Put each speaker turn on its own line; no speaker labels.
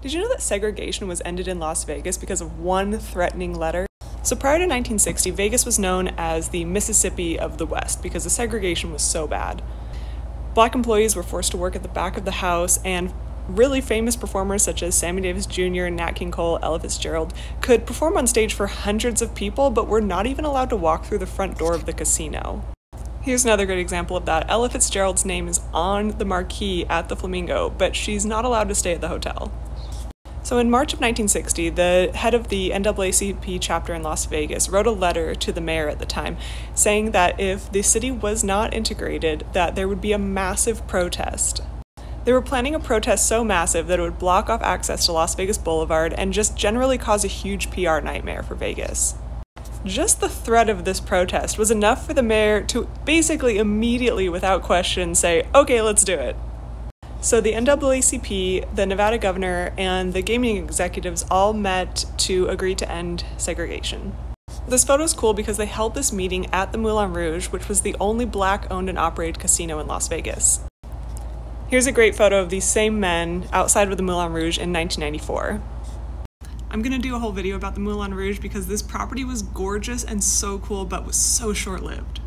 Did you know that segregation was ended in Las Vegas because of one threatening letter? So prior to 1960, Vegas was known as the Mississippi of the West because the segregation was so bad. Black employees were forced to work at the back of the house, and really famous performers such as Sammy Davis Jr., Nat King Cole, Ella Fitzgerald could perform on stage for hundreds of people, but were not even allowed to walk through the front door of the casino. Here's another great example of that. Ella Fitzgerald's name is on the marquee at the Flamingo, but she's not allowed to stay at the hotel. So in March of 1960, the head of the NAACP chapter in Las Vegas wrote a letter to the mayor at the time saying that if the city was not integrated, that there would be a massive protest. They were planning a protest so massive that it would block off access to Las Vegas Boulevard and just generally cause a huge PR nightmare for Vegas. Just the threat of this protest was enough for the mayor to basically immediately, without question, say, okay, let's do it. So the NAACP, the Nevada governor, and the gaming executives all met to agree to end segregation. This photo is cool because they held this meeting at the Moulin Rouge, which was the only black owned and operated casino in Las Vegas. Here's a great photo of these same men outside of the Moulin Rouge in 1994. I'm gonna do a whole video about the Moulin Rouge because this property was gorgeous and so cool, but was so short lived.